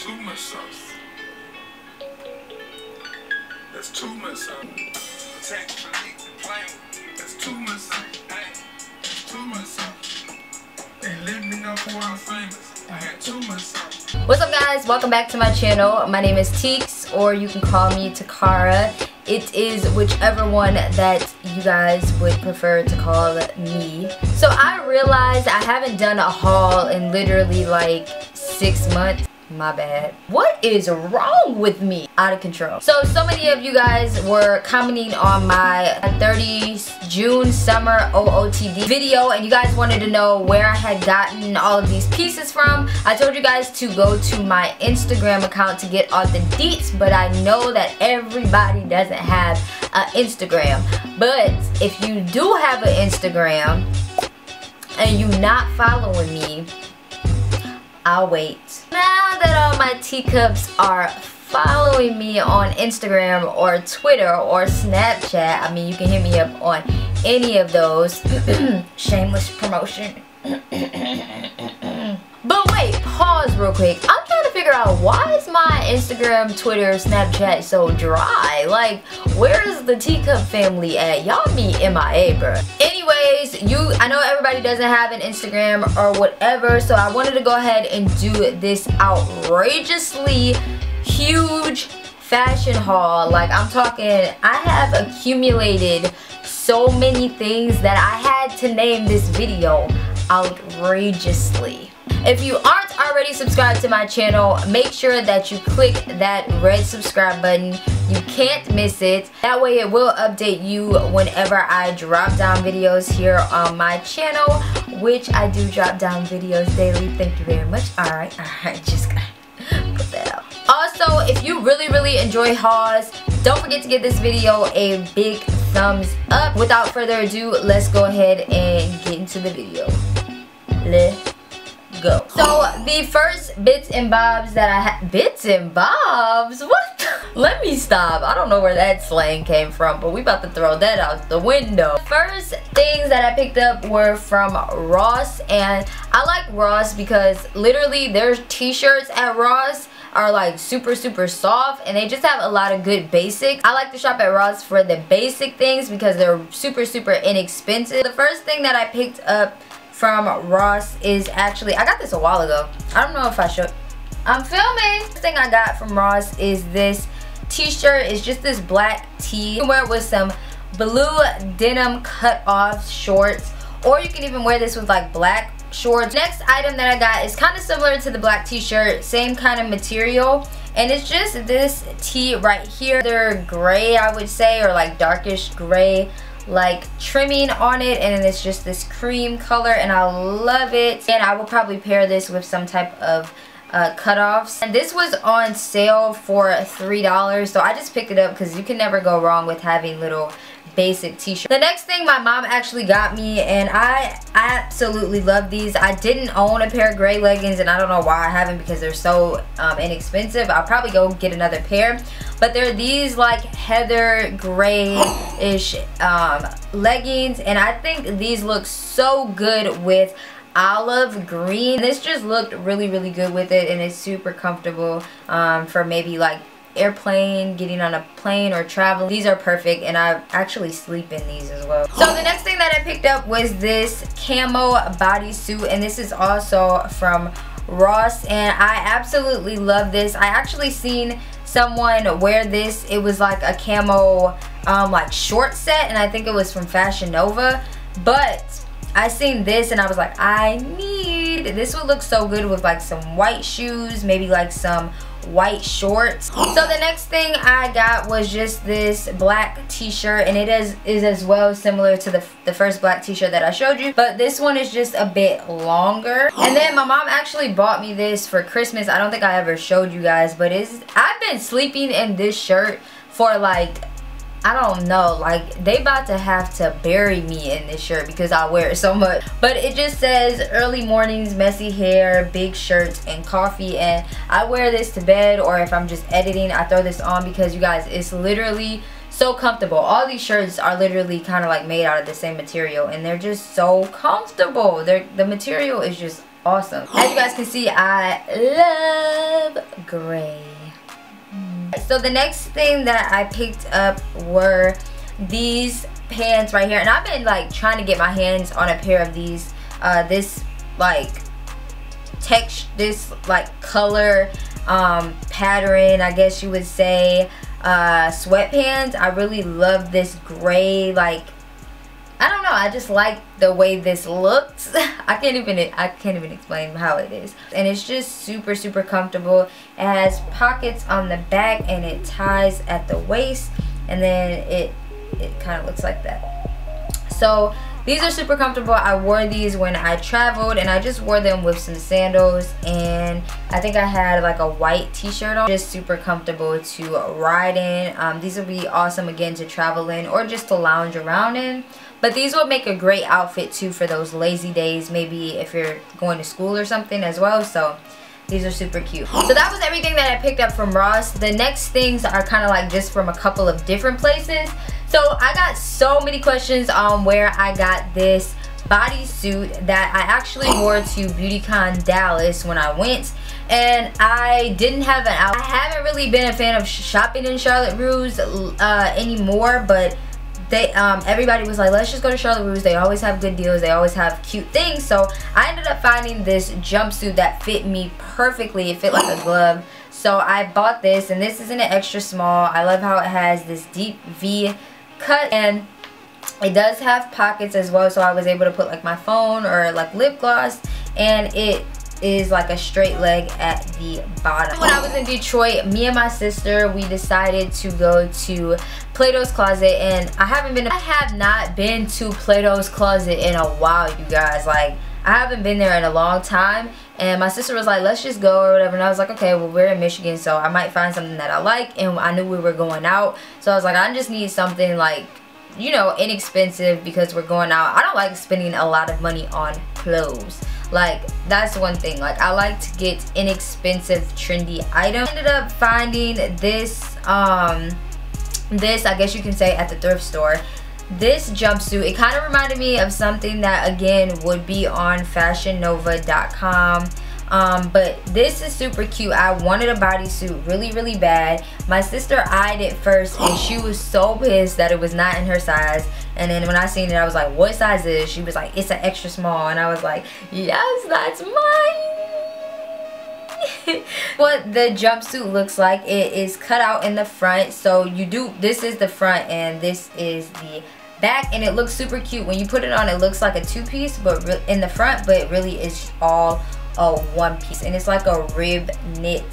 too much sauce. That's too much sauce. Protect, release, and play. That's too much sauce. Hey, that's too much sauce. And let me know who I'm famous. I got too much sauce. What's up guys? Welcome back to my channel. My name is Teeks or you can call me Takara. It is whichever one that you guys would prefer to call me. So I realized I haven't done a haul in literally like six months. My bad. What is wrong with me? Out of control. So, so many of you guys were commenting on my 30 June summer OOTD video and you guys wanted to know where I had gotten all of these pieces from. I told you guys to go to my Instagram account to get all the deets, but I know that everybody doesn't have an Instagram. But if you do have an Instagram and you not following me, I'll wait. Now that all my Teekups are following me on Instagram or Twitter or Snapchat, I mean you can hit me up on any of those. Shameless promotion. wait, pause real quick. I'm trying to figure out why is my Instagram, Twitter, Snapchat so dry? Like, where is the Teekup family at? Y'all be MIA, bro. Anyways, you, I know everybody doesn't have an Instagram or whatever, so I wanted to go ahead and do this outrageously huge fashion haul. Like, I'm talking, I have accumulated so many things that I had to name this video outrageously. If you aren't already subscribed to my channel, make sure that you click that red subscribe button. You can't miss it. That way it will update you whenever I drop down videos here on my channel, which I do drop down videos daily. Thank you very much. Alright, alright, just gotta put that out. Also, if you really, really enjoy hauls, don't forget to give this video a big thumbs up. Without further ado, let's go ahead and get into the video. Let's go. So the first bits and bobs that I had, bits and bobs? What? Let me stop. I don't know where that slang came from, but we about to throw that out the window. First things that I picked up were from Ross, and I like Ross because literally their t-shirts at Ross are like super super soft and they just have a lot of good basics. I like to shop at Ross for the basic things because they're super super inexpensive. The first thing that I picked up from Ross is actually, I got this a while ago. I don't know if I should. I'm filming. The thing I got from Ross is this t-shirt. It's just this black tee. You can wear it with some blue denim cut off shorts or you can even wear this with like black shorts. Next item that I got is kind of similar to the black t-shirt, same kind of material. And it's just this tee right here. They're gray, I would say, or like darkish gray like trimming on it and it's just this cream color and I love it. And I will probably pair this with some type of uh, cutoffs. And this was on sale for three dollars so I just picked it up because you can never go wrong with having little basic t-shirt. The next thing my mom actually got me and I absolutely love these. I didn't own a pair of gray leggings and I don't know why I haven't because they're so um, inexpensive. I'll probably go get another pair. But they're these like heather gray-ish um, leggings and I think these look so good with olive green. This just looked really, really good with it and it's super comfortable um, for maybe like airplane, getting on a plane or traveling. These are perfect and I actually sleep in these as well. So the next thing that I picked up was this camo bodysuit and this is also from Ross and I absolutely love this. I actually seen someone wear this. It was like a camo um, like short set and I think it was from Fashion Nova. But I seen this and I was like, I need, this would look so good with like some white shoes, maybe like some white shorts. So the next thing I got was just this black t-shirt and it is, is as well similar to the, the first black t-shirt that I showed you. But this one is just a bit longer. And then my mom actually bought me this for Christmas. I don't think I ever showed you guys, but it's, I've been sleeping in this shirt for like I don't know, like they about to have to bury me in this shirt because I wear it so much. But it just says early mornings, messy hair, big shirts, and coffee. And I wear this to bed or if I'm just editing, I throw this on because you guys, it's literally so comfortable. All these shirts are literally kind of like made out of the same material and they're just so comfortable. They're, the material is just awesome. As you guys can see, I love gray. So the next thing that I picked up were these pants right here. And I've been like trying to get my hands on a pair of these. Uh, this like text, this like color um, pattern, I guess you would say. Uh, sweatpants. I really love this gray like I don't know. I just like the way this looks. I can't even I can't even explain how it is. And it's just super super comfortable. It has pockets on the back and it ties at the waist and then it it kind of looks like that. So these are super comfortable. I wore these when I traveled and I just wore them with some sandals and I think I had like a white t-shirt on. Just super comfortable to ride in. Um, these would be awesome again to travel in or just to lounge around in. But these would make a great outfit too for those lazy days, maybe if you're going to school or something as well. So these are super cute. So that was everything that I picked up from Ross. The next things are kind of like just from a couple of different places. So I got so many questions on where I got this bodysuit that I actually wore to BeautyCon Dallas when I went and I didn't have an out. I haven't really been a fan of shopping in Charlotte Russe uh, anymore but they um, everybody was like let's just go to Charlotte Russe. They always have good deals. They always have cute things. So I ended up finding this jumpsuit that fit me perfectly. It fit like a glove. So I bought this and this is in an extra small. I love how it has this deep V cut and it does have pockets as well. So I was able to put like my phone or like lip gloss and it is like a straight leg at the bottom. When I was in Detroit, me and my sister, we decided to go to Plato's Closet and I haven't been, I have not been to Plato's Closet in a while, you guys. Like, I haven't been there in a long time and my sister was like let's just go or whatever and I was like okay well we're in Michigan so I might find something that I like and I knew we were going out so I was like I just need something like you know inexpensive because we're going out I don't like spending a lot of money on clothes like that's one thing. Like i like to get inexpensive trendy items. Ended up finding this um this i guess you can say at the thrift store. This jumpsuit it kind of reminded me of something that again would be on fashionnova.com um, but this is super cute. I wanted a bodysuit really really bad. My sister eyed it first and she was so pissed that it was not in her size and then when i seen it i was like what size is she was like it's an extra small. And i was like yes that's mine. What the jumpsuit looks like it is cut out in the front. So you do this is the front and this is the back. And it looks super cute. When you put it on it looks like a two-piece but in the front but it really is all a one piece. And it's like a rib knit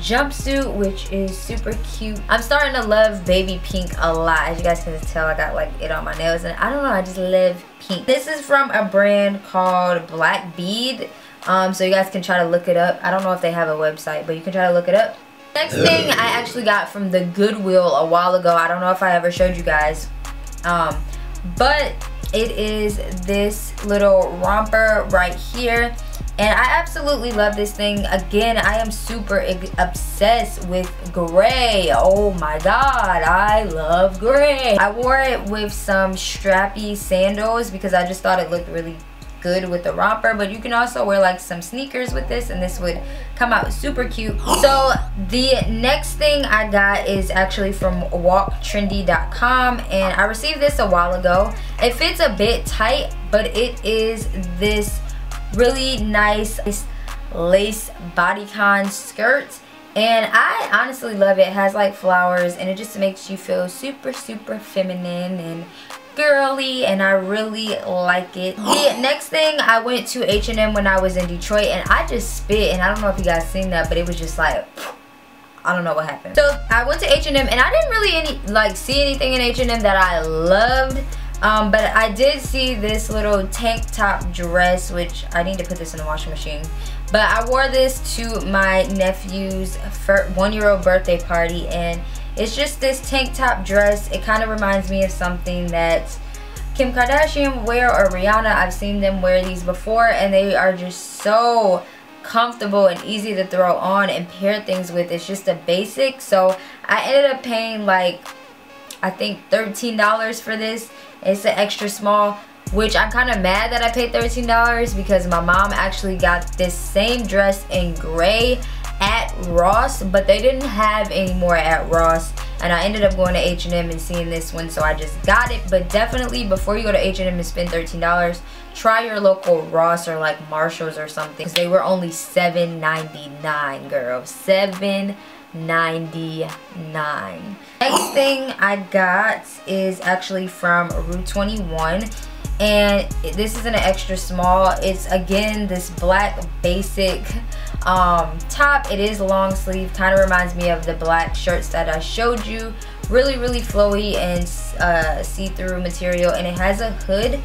jumpsuit which is super cute. I'm starting to love baby pink a lot. As you guys can tell i got like it on my nails. And i don't know i just love pink. This is from a brand called black bead. Um so you guys can try to look it up. I don't know if they have a website but you can try to look it up. Next thing i actually got from the goodwill a while ago. I don't know if i ever showed you guys. Um but it is this little romper right here and I absolutely love this thing. Again, I am super obsessed with gray. Oh my god, I love gray. I wore it with some strappy sandals because I just thought it looked really good with the romper but you can also wear like some sneakers with this and this would come out super cute so the next thing i got is actually from walktrendy.com and i received this a while ago it fits a bit tight but it is this really nice lace bodycon skirt and I honestly love it. It has like flowers and it just makes you feel super super feminine and girly and I really like it. The next thing I went to H&M when I was in Detroit and I just spit and I don't know if you guys seen that but it was just like I don't know what happened. So I went to H&M and I didn't really any like see anything in H&M that I loved um, but I did see this little tank top dress, which I need to put this in the washing machine. But I wore this to my nephew's one-year-old birthday party, and it's just this tank top dress. It kind of reminds me of something that Kim Kardashian wear or Rihanna. I've seen them wear these before, and they are just so comfortable and easy to throw on and pair things with. It's just a basic. So I ended up paying like, I think $13 for this it's an extra small, which I'm kind of mad that I paid $13 because my mom actually got this same dress in gray at Ross, but they didn't have any more at Ross. And I ended up going to H&M and seeing this one, so I just got it. But definitely, before you go to H&M and spend $13, try your local Ross or like Marshalls or something. Because they were only $7.99, girl. $7.99. Next thing I got is actually from Rue 21 and this is an extra small. It's again this black basic um, top. It is long sleeve. Kind of reminds me of the black shirts that I showed you. Really really flowy and uh, see-through material and it has a hood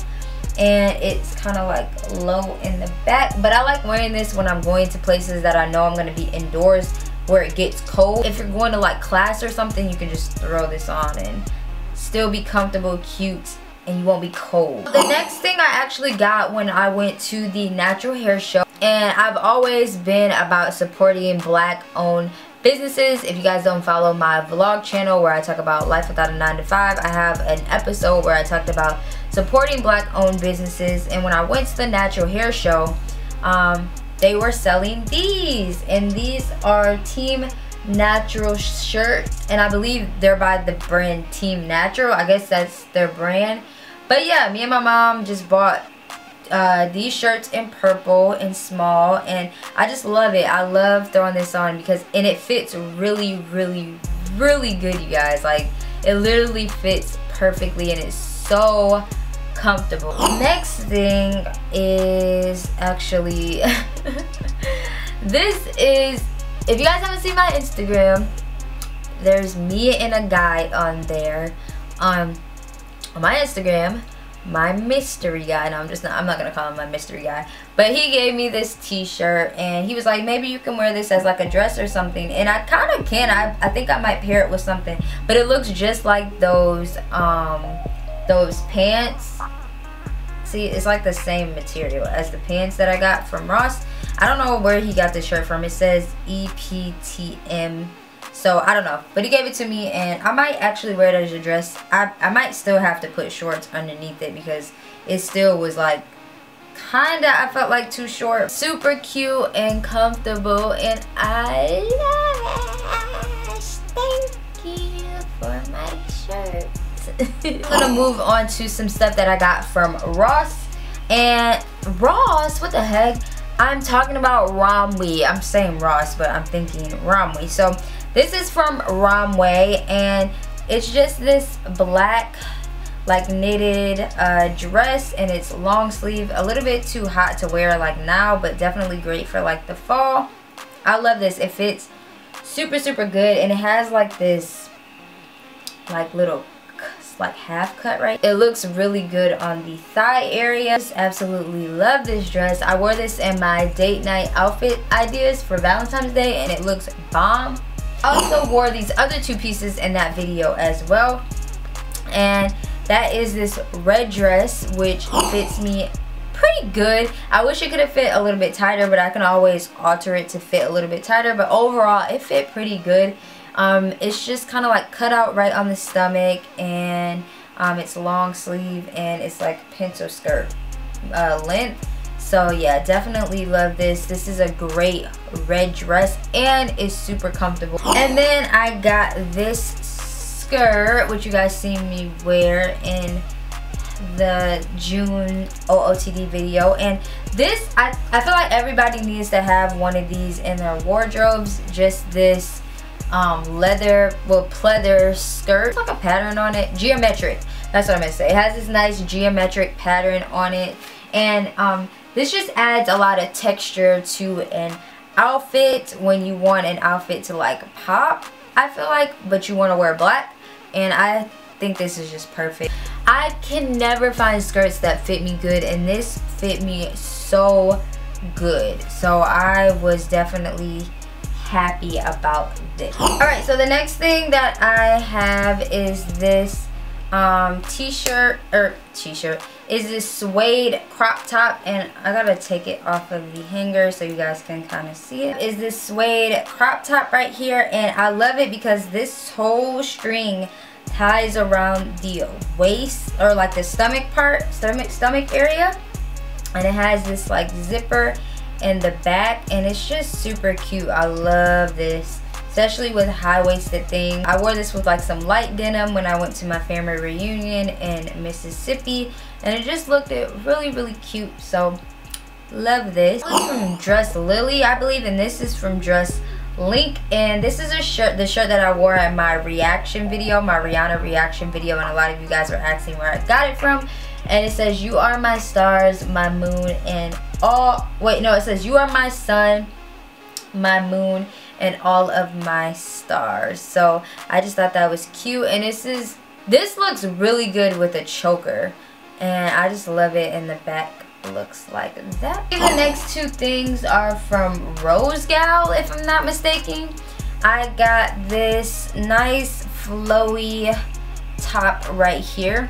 and it's kind of like low in the back but I like wearing this when I'm going to places that I know I'm going to be indoors where it gets cold if you're going to like class or something you can just throw this on and still be comfortable cute and you won't be cold. The next thing I actually got when I went to the natural hair show and I've always been about supporting black owned businesses. If you guys don't follow my vlog channel where I talk about life without a 9 to 5, I have an episode where I talked about supporting black owned businesses and when I went to the natural hair show, um, they were selling these and these are Team Natural shirt and I believe they're by the brand Team Natural. I guess that's their brand but yeah, me and my mom just bought uh, these shirts in purple and small and I just love it. I love throwing this on because and it fits really really really good you guys like it literally fits perfectly and it's so comfortable. Next thing is actually this is if you guys haven't seen my Instagram there's me and a guy on there. Um on my Instagram, my mystery guy, no I'm just not, I'm not gonna call him my mystery guy, but he gave me this t-shirt and he was like, maybe you can wear this as like a dress or something, and I kind of can, I, I think I might pair it with something, but it looks just like those, um, those pants, see, it's like the same material as the pants that I got from Ross, I don't know where he got this shirt from, it says EPTM so I don't know. But he gave it to me and I might actually wear it as a dress. I, I might still have to put shorts underneath it because it still was like kinda I felt like too short. Super cute and comfortable and I love it. Thank you for my I'm gonna move on to some stuff that I got from Ross. And Ross, what the heck? I'm talking about Romwe. I'm saying Ross, but I'm thinking Romwe. So this is from Romwe and it's just this black like knitted uh, dress and it's long sleeve a little bit too hot to wear like now but definitely great for like the fall I love this it fits super super good and it has like this like little like half cut right it looks really good on the thigh areas absolutely love this dress I wore this in my date night outfit ideas for Valentine's Day and it looks bomb I also wore these other two pieces in that video as well. And that is this red dress, which fits me pretty good. I wish it could have fit a little bit tighter, but I can always alter it to fit a little bit tighter. But overall, it fit pretty good. Um, it's just kind of like cut out right on the stomach and um, it's long sleeve and it's like pencil skirt uh, length. So yeah, definitely love this. This is a great red dress and is super comfortable. And then I got this skirt, which you guys seen me wear in the June OOTD video. And this, I, I feel like everybody needs to have one of these in their wardrobes. Just this um, leather, well, pleather skirt. It's like a pattern on it. Geometric. That's what I'm going to say. It has this nice geometric pattern on it. And um, this just adds a lot of texture to an outfit when you want an outfit to like pop, I feel like, but you want to wear black. And I think this is just perfect. I can never find skirts that fit me good and this fit me so good. So I was definitely happy about this. Alright, so the next thing that I have is this um, t-shirt, or t-shirt, is this suede crop top and I gotta take it off of the hanger so you guys can kind of see it. Is this suede crop top right here and I love it because this whole string ties around the waist or like the stomach part, stomach, stomach area and it has this like zipper in the back and it's just super cute. I love this especially with high-waisted things. I wore this with like some light denim when I went to my family reunion in Mississippi and it just looked really really cute so love this. This is from DressLily I believe and this is from Dress Link and this is a shirt the shirt that I wore at my reaction video my Rihanna reaction video and a lot of you guys are asking where I got it from and it says you are my stars my moon and all wait no it says you are my sun my moon and all of my stars so I just thought that was cute and this is this looks really good with a choker and I just love it in the back looks like that. The next two things are from Rosegal if I'm not mistaken. I got this nice flowy top right here.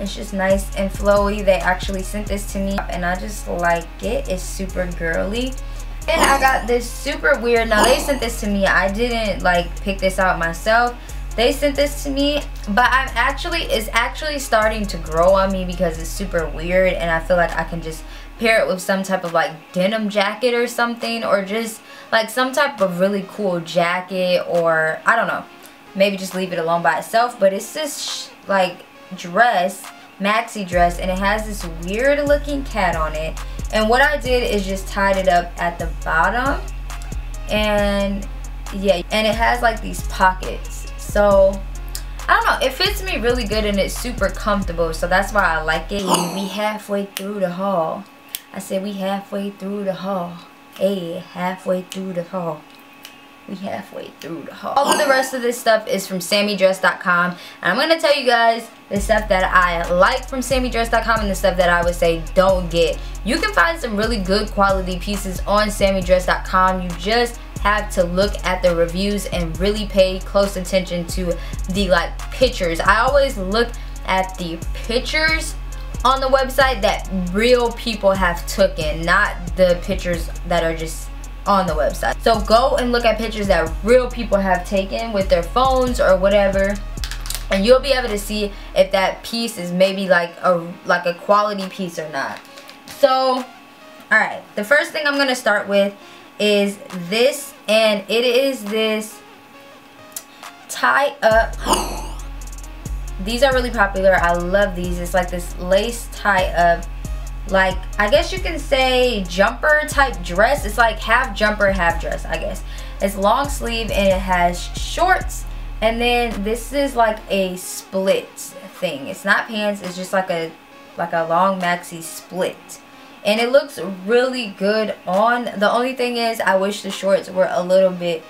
It's just nice and flowy. They actually sent this to me and I just like it. It's super girly. And I got this super weird, now they sent this to me. I didn't like pick this out myself. They sent this to me, but I'm actually, it's actually starting to grow on me because it's super weird and I feel like I can just pair it with some type of like denim jacket or something or just like some type of really cool jacket or I don't know. Maybe just leave it alone by itself, but it's just like dress, maxi dress and it has this weird looking cat on it and what I did is just tied it up at the bottom. And yeah, and it has like these pockets. So I don't know, it fits me really good and it's super comfortable. So that's why I like it. we halfway through the haul. I said we halfway through the haul. Hey, halfway through the haul we halfway through the haul. All of the rest of this stuff is from sammydress.com. And I'm going to tell you guys the stuff that I like from sammydress.com and the stuff that I would say don't get. You can find some really good quality pieces on sammydress.com. You just have to look at the reviews and really pay close attention to the like pictures. I always look at the pictures on the website that real people have taken, not the pictures that are just on the website. So go and look at pictures that real people have taken with their phones or whatever and you'll be able to see if that piece is maybe like a like a quality piece or not. So, all right, the first thing I'm going to start with is this and it is this tie up these are really popular i love these it's like this lace tie up like I guess you can say jumper type dress. It's like half jumper half dress I guess. It's long sleeve and it has shorts. And then this is like a split thing. It's not pants. It's just like a like a long maxi split. And it looks really good on the only thing is I wish the shorts were a little bit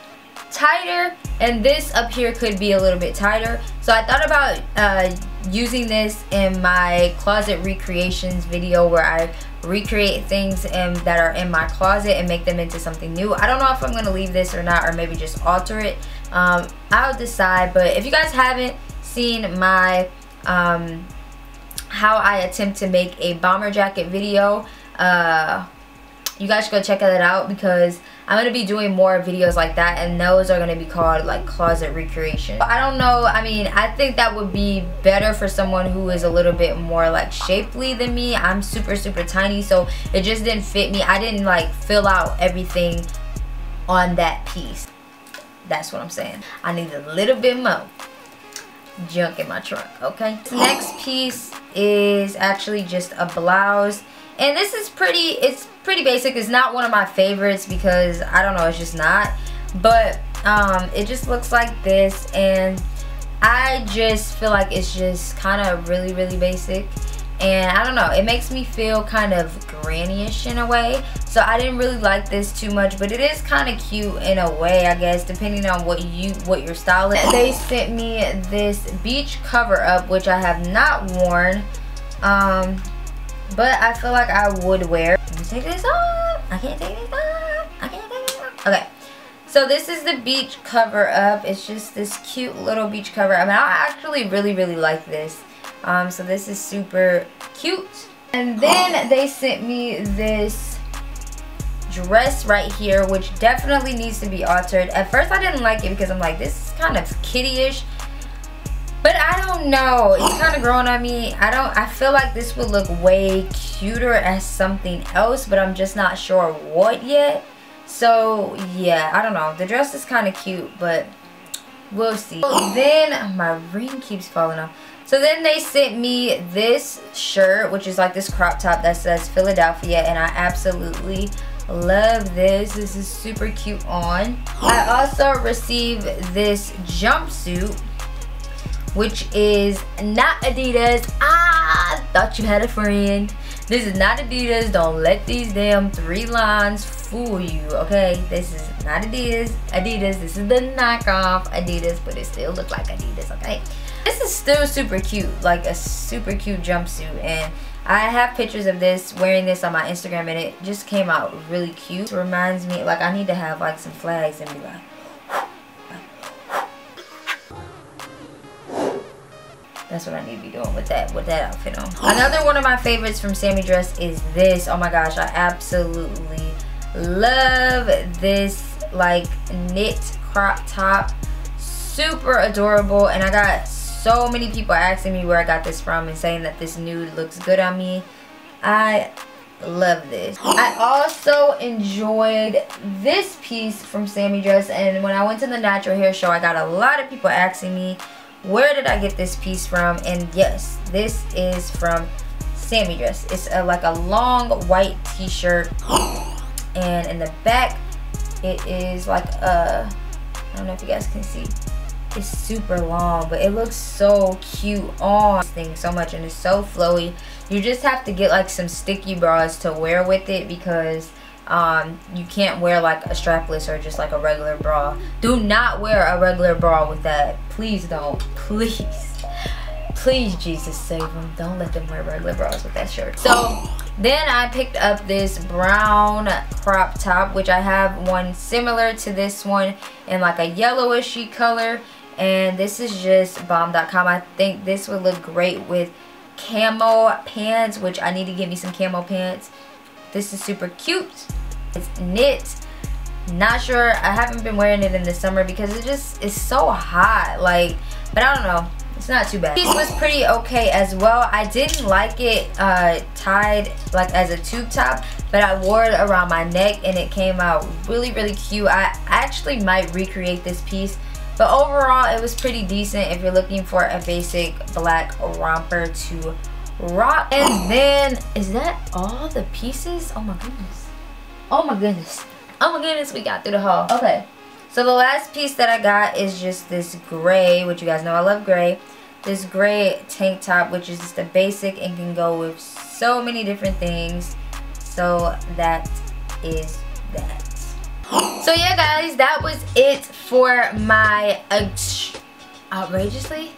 tighter. And this up here could be a little bit tighter. So I thought about uh, using this in my closet recreations video where I recreate things in, that are in my closet and make them into something new. I don't know if I'm gonna leave this or not or maybe just alter it. Um, I'll decide but if you guys haven't seen my um, how I attempt to make a bomber jacket video uh, you guys should go check that out because I'm going to be doing more videos like that and those are going to be called like closet recreation. I don't know, I mean, I think that would be better for someone who is a little bit more like shapely than me. I'm super, super tiny, so it just didn't fit me. I didn't like fill out everything on that piece. That's what I'm saying. I need a little bit more junk in my trunk, okay? Next piece is actually just a blouse and this is pretty, it's pretty basic. It's not one of my favorites because, I don't know, it's just not. But um, it just looks like this. And I just feel like it's just kind of really, really basic. And I don't know, it makes me feel kind of granny-ish in a way. So I didn't really like this too much, but it is kind of cute in a way, I guess, depending on what you what your style is. They sent me this beach cover up, which I have not worn. Um, but I feel like I would wear. Let me take this off. I can't take this off. I can't take this off. Okay. So this is the beach cover up. It's just this cute little beach cover. I mean, I actually really, really like this. Um, so this is super cute. And then they sent me this dress right here, which definitely needs to be altered. At first, I didn't like it because I'm like, this is kind of kitty-ish. But I don't know. It's kind of growing on me. I don't. I feel like this would look way cuter as something else, but I'm just not sure what yet. So yeah, I don't know. The dress is kind of cute, but we'll see. So then my ring keeps falling off. So then they sent me this shirt, which is like this crop top that says Philadelphia, and I absolutely love this. This is super cute on. I also received this jumpsuit which is not Adidas. Ah, thought you had a friend. This is not Adidas. Don't let these damn three lines fool you, okay? This is not Adidas. Adidas. This is the knockoff Adidas, but it still looks like Adidas, okay? This is still super cute, like a super cute jumpsuit. And I have pictures of this, wearing this on my Instagram, and it just came out really cute. It reminds me, like, I need to have, like, some flags and be like, That's what I need to be doing with that with that outfit on. Another one of my favorites from Sammydress is this. Oh my gosh, I absolutely love this like knit crop top. Super adorable and I got so many people asking me where I got this from and saying that this nude looks good on me. I love this. I also enjoyed this piece from Sammydress and when I went to the natural hair show I got a lot of people asking me where did I get this piece from? And yes, this is from Sammydress. It's a, like a long white t-shirt. And in the back, it is like a, I don't know if you guys can see. It's super long, but it looks so cute on this thing so much. And it's so flowy. You just have to get like some sticky bras to wear with it because um, you can't wear like a strapless or just like a regular bra. Do not wear a regular bra with that. Please don't. Please. Please, Jesus, save them. Don't let them wear regular bras with that shirt. So, then I picked up this brown crop top, which I have one similar to this one in like a yellowishy color. And this is just bomb.com. I think this would look great with camo pants, which I need to get me some camo pants. This is super cute. It's knit. Not sure. I haven't been wearing it in the summer because it just is so hot. Like, but I don't know. It's not too bad. This was pretty okay as well. I didn't like it uh, tied like as a tube top, but I wore it around my neck and it came out really, really cute. I actually might recreate this piece. But overall, it was pretty decent if you're looking for a basic black romper to rock. And then, is that all the pieces? Oh my goodness. Oh my goodness. Oh my goodness, we got through the haul. Okay. So the last piece that I got is just this gray, which you guys know I love gray. This gray tank top, which is just a basic and can go with so many different things. So that is that. So yeah guys, that was it for my outrageously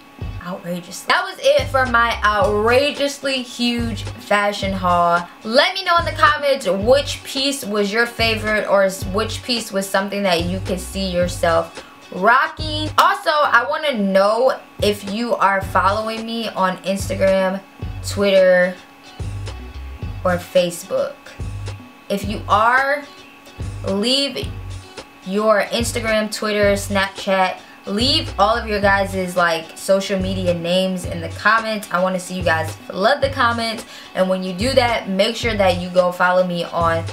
outrageous. That was it for my outrageously huge fashion haul. Let me know in the comments which piece was your favorite or which piece was something that you could see yourself rocking. Also, I want to know if you are following me on Instagram, Twitter, or Facebook. If you are, leave your Instagram, Twitter, Snapchat, leave all of your guys' like social media names in the comments. I want to see you guys flood the comments. And when you do that make sure that you go follow me on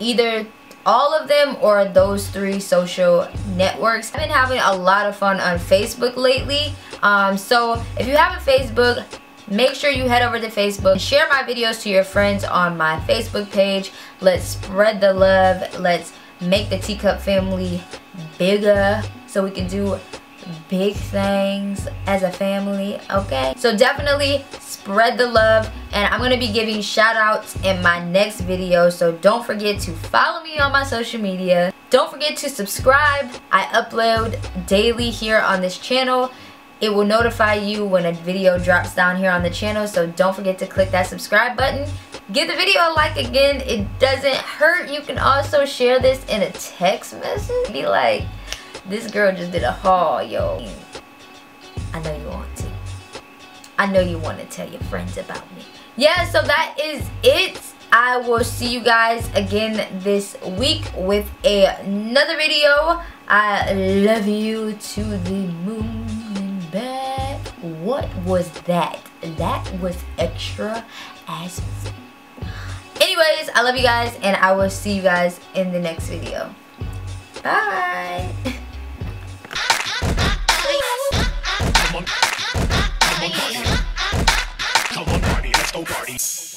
either all of them or those three social networks. I've been having a lot of fun on facebook lately. Um, so if you have a facebook make sure you head over to facebook. Share my videos to your friends on my facebook page. Let's spread the love. Let's make the Teekup family bigger so we can do big things as a family okay? So definitely spread the love and i'm going to be giving shout outs in my next video so don't forget to follow me on my social media. Don't forget to subscribe. I upload daily here on this channel. It will notify you when a video drops down here on the channel so don't forget to click that subscribe button. Give the video a like again. It doesn't hurt. You can also share this in a text message. Be like this girl just did a haul, yo. I know you want to. I know you want to tell your friends about me. Yeah, so that is it. I will see you guys again this week with another video. I love you to the moon and back. what was that? That was extra as Anyways, I love you guys and I will see you guys in the next video. Bye. Come on, party. Come on, party. Let's go party.